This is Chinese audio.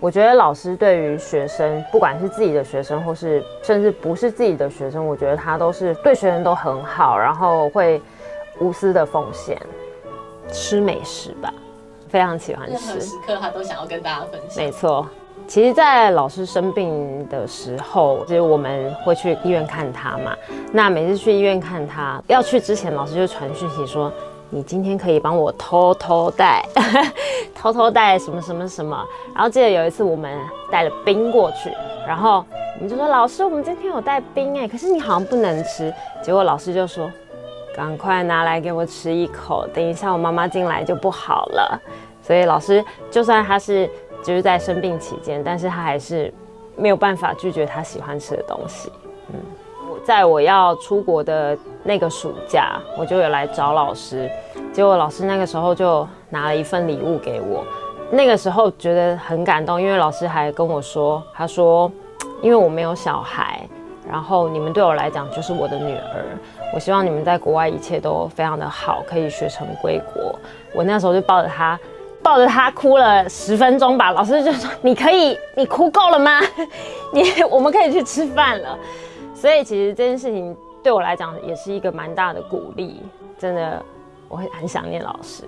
我觉得老师对于学生，不管是自己的学生，或是甚至不是自己的学生，我觉得他都是对学生都很好，然后会无私的奉献，吃美食吧，非常喜欢吃。时刻他都想要跟大家分享没。错，其实，在老师生病的时候，其实我们会去医院看他嘛。那每次去医院看他，要去之前，老师就传讯息说：“你今天可以帮我偷偷带，偷偷带什么什么什么。”然后记得有一次我们带了冰过去，然后我们就说：“老师，我们今天有带冰哎，可是你好像不能吃。”结果老师就说：“赶快拿来给我吃一口，等一下我妈妈进来就不好了。”所以老师就算他是就是在生病期间，但是他还是没有办法拒绝他喜欢吃的东西。嗯，我在我要出国的那个暑假，我就有来找老师，结果老师那个时候就拿了一份礼物给我。那个时候觉得很感动，因为老师还跟我说，他说，因为我没有小孩，然后你们对我来讲就是我的女儿，我希望你们在国外一切都非常的好，可以学成归国。我那时候就抱着他，抱着他哭了十分钟吧。老师就说：“你可以，你哭够了吗？你我们可以去吃饭了。”所以其实这件事情对我来讲也是一个蛮大的鼓励，真的我会很想念老师。